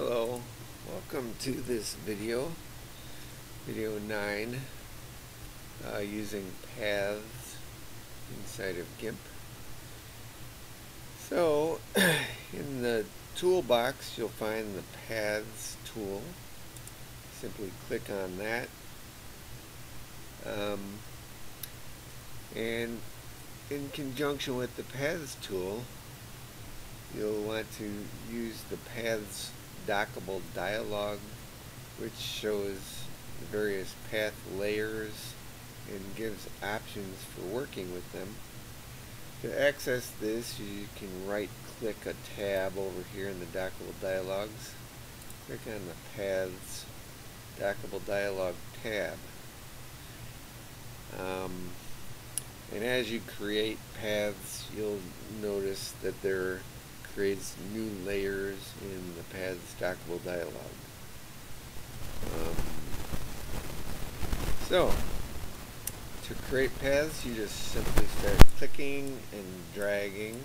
Hello, welcome to this video, video 9, uh, using paths inside of GIMP. So, in the toolbox you'll find the paths tool. Simply click on that. Um, and in conjunction with the paths tool, you'll want to use the paths dockable dialog which shows various path layers and gives options for working with them. To access this you can right click a tab over here in the dockable dialogs. Click on the paths dockable dialog tab. Um, and as you create paths you'll notice that there creates new layers in the paths dockable dialog. Um, so, to create paths, you just simply start clicking and dragging.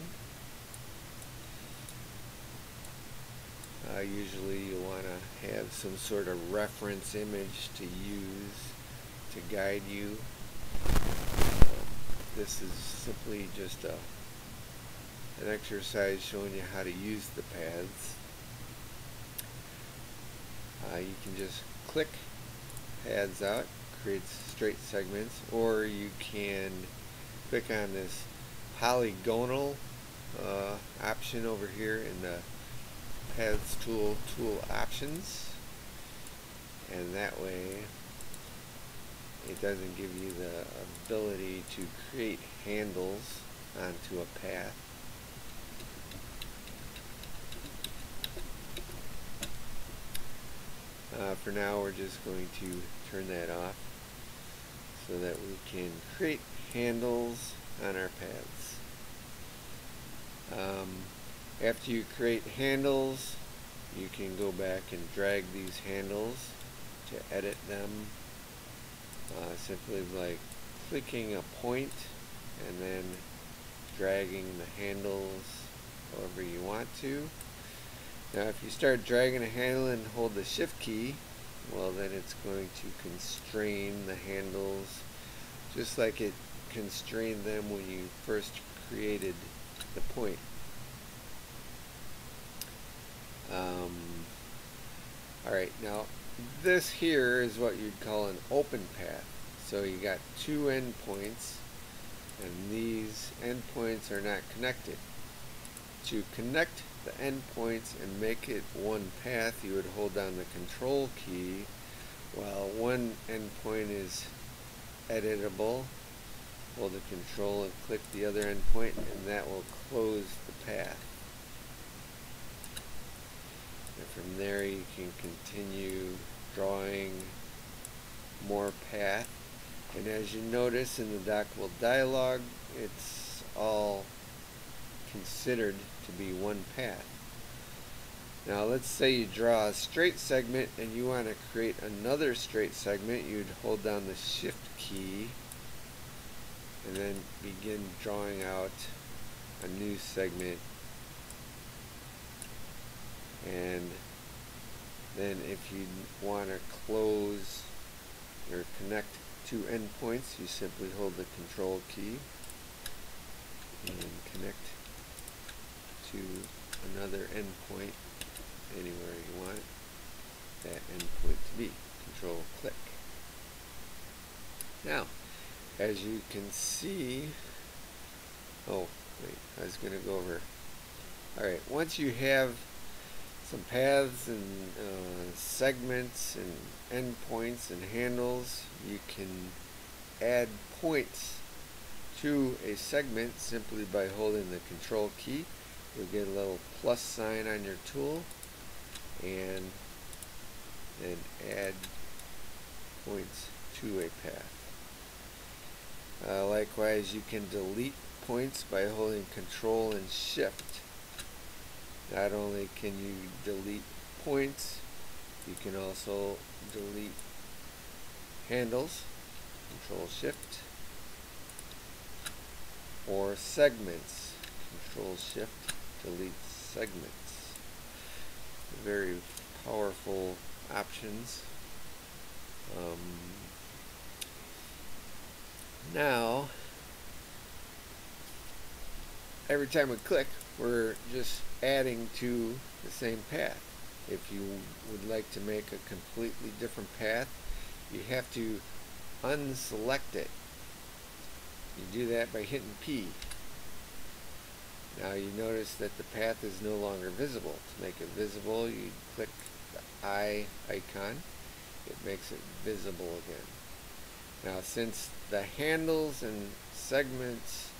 Uh, usually you want to have some sort of reference image to use to guide you. Uh, this is simply just a an exercise showing you how to use the paths. Uh, you can just click paths out, creates straight segments, or you can click on this polygonal uh, option over here in the paths tool tool options and that way it doesn't give you the ability to create handles onto a path Uh, for now we're just going to turn that off so that we can create handles on our paths. Um, after you create handles you can go back and drag these handles to edit them uh, simply like clicking a point and then dragging the handles however you want to. Now if you start dragging a handle and hold the shift key, well then it's going to constrain the handles just like it constrained them when you first created the point. Um, Alright, now this here is what you'd call an open path. So you got two endpoints and these endpoints are not connected. To connect the endpoints and make it one path, you would hold down the control key while one endpoint is editable. Hold the control and click the other endpoint and that will close the path. And from there you can continue drawing more path. And as you notice in the dockable dialog, it's all considered to be one path. Now let's say you draw a straight segment and you want to create another straight segment, you'd hold down the shift key and then begin drawing out a new segment and then if you want to close or connect two endpoints you simply hold the control key and connect to another endpoint anywhere you want that endpoint to be. Control click. Now, as you can see, oh wait, I was going to go over. Alright, once you have some paths and uh, segments and endpoints and handles, you can add points to a segment simply by holding the control key you'll get a little plus sign on your tool and then add points to a path. Uh, likewise, you can delete points by holding control and shift. Not only can you delete points, you can also delete handles, control shift, or segments, control shift delete segments. Very powerful options. Um, now, every time we click, we're just adding to the same path. If you would like to make a completely different path, you have to unselect it. You do that by hitting P. Now you notice that the path is no longer visible. To make it visible, you click the eye icon. It makes it visible again. Now since the handles and segments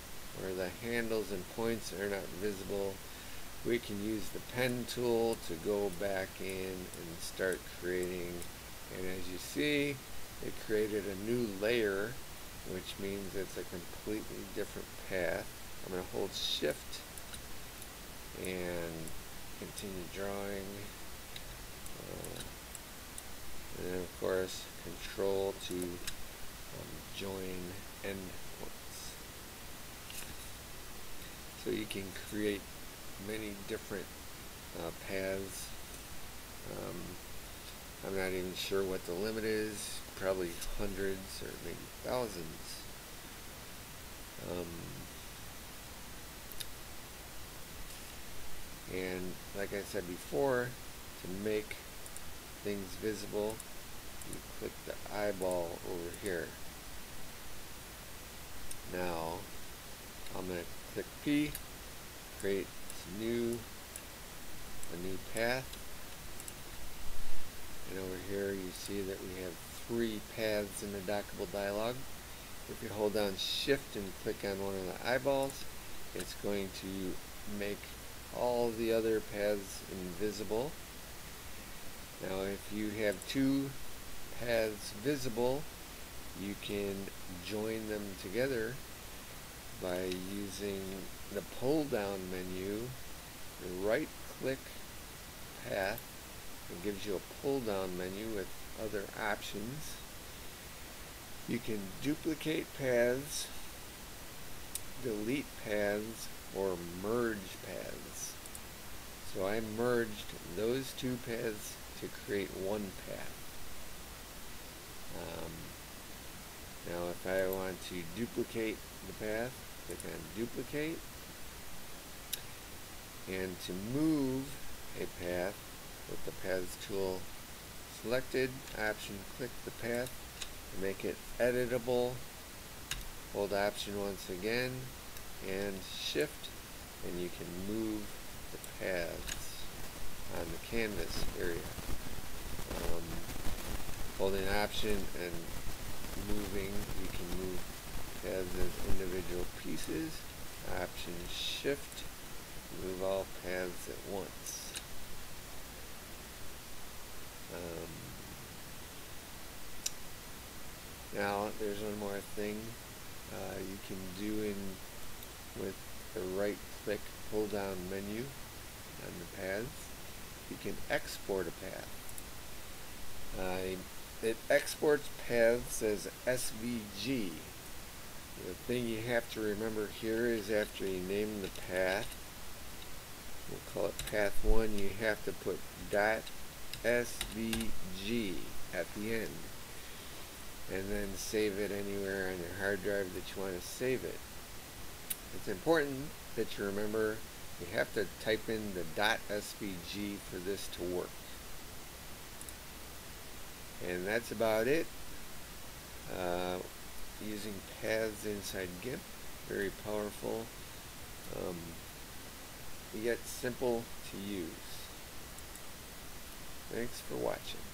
or the handles and points are not visible, we can use the pen tool to go back in and start creating and as you see it created a new layer which means it's a completely different path. I'm going to hold shift and continue drawing uh, and then of course control to um, join endpoints. So you can create many different uh, paths. Um, I'm not even sure what the limit is, probably hundreds or maybe thousands. Um, and like I said before, to make things visible, you click the eyeball over here. Now, I'm going to click P, create new, a new path. And over here you see that we have three paths in the dockable dialog. If you hold down shift and click on one of the eyeballs, it's going to make all the other paths invisible. Now if you have two paths visible, you can join them together by using the pull down menu, right click path, it gives you a pull down menu with other options. You can duplicate paths, delete paths, or merge paths. So I merged those two paths to create one path. Um, now if I want to duplicate the path, click on duplicate. And to move a path with the paths tool selected, option click the path to make it editable. Hold option once again and shift and you can move the paths on the canvas area. Um, holding option and moving, you can move paths as individual pieces. Option shift, move all paths at once. Um, now there's one more thing uh, you can do in with the right click pull down menu on the paths. You can export a path. Uh, it exports paths as SVG. The thing you have to remember here is after you name the path, we'll call it path 1, you have to put dot SVG at the end and then save it anywhere on your hard drive that you want to save it. It's important that you remember you have to type in the .svg for this to work. And that's about it. Uh, using paths inside GIMP, very powerful, um, yet simple to use. Thanks for watching.